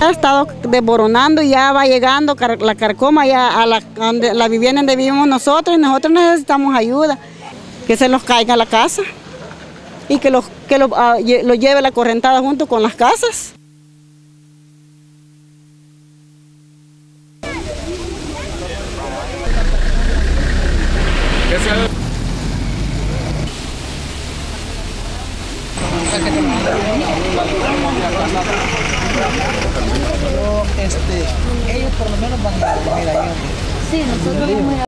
Ha estado desboronando y ya va llegando la carcoma ya a la, donde- la vivienda donde vivimos nosotros y nosotros necesitamos ayuda, que se los caiga la casa y que, los, que lo, ah, lle- lo lleve la correntada junto con las casas. Pero este, ellos por lo menos van a ir a ayudar. Sí, nosotros vamos a